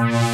Bye.